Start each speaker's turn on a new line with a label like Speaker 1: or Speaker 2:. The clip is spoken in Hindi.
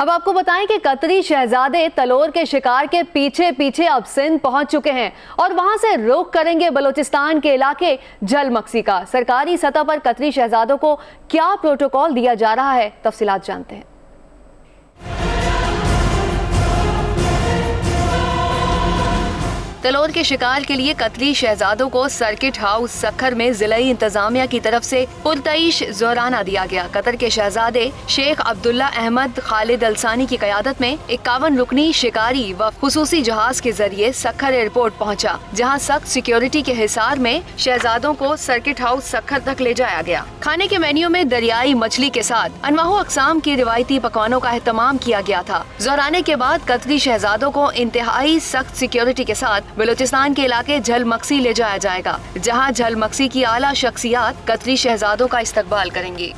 Speaker 1: अब आपको बताएँ कि कतरी शहजादे तलोर के शिकार के पीछे पीछे अब सिंध पहुँच चुके हैं और वहाँ से रोक करेंगे बलोचिस्तान के इलाके जलमक्सी का। सरकारी सतह पर कतरी शहजादों को क्या प्रोटोकॉल दिया जा रहा है? तफसीत जानते हैं। तलोर के शिकार के लिए कतली शहजादों को सर्किट हाउस सखर में ज़िले इंतजामिया की तरफ़ से पुरतईश जोराना दिया गया। कतर के शहजादे शेख अब्दुल्ला अहमद खालिद अलसानी की क्यादत में इक्यावन रुकनी शिकारी व खसूसी जहाज़ के ज़रिए सखर एयरपोर्ट पहुँचा, जहाँ सख्त सिक्योरिटी के हिसार में शहजादों को सर्किट हाउस सखर तक ले जाया गया। खाने के मेन्यू में दरियाई मछली के साथ अनवाह अकसाम के रिवायती पकवानों का अहतमाम किया गया था। जोराने के बाद कतरी शहजादों को इंतहाई सख्त सिक्योरिटी के साथ बलूचिस्तान के इलाके झल मक्सी ले जाया जाएगा, जहाँ झल मक्सी की आला शख्सियात कतरी शहजादों का इस्तकबाल करेंगी।